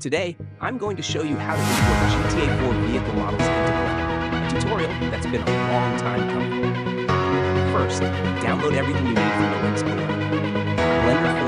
Today, I'm going to show you how to import GTA 4 vehicle models into Blender, a tutorial that's been a long time coming. First, download everything you need from the links below. Blender.